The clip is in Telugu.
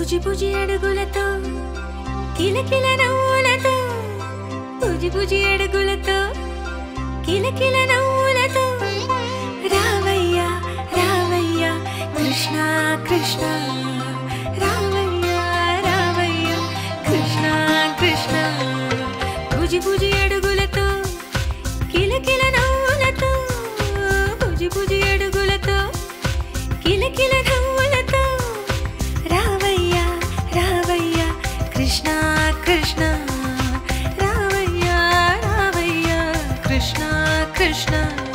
బుజి అడుగులతో కిలకిల నవ్వులతో బుజి బుజి అడుగులతో కిలకిల నవ్వులతో. రావయ్యా రావయ్యా కృష్ణ కృష్ణ రావయ్యా రావయ్యా కృష్ణ కృష్ణ. బుజి బుజి అడుగులతో కిలకిల నవ్వులతో బుజి బుజి అడుగులతో కిలకిల Krishna.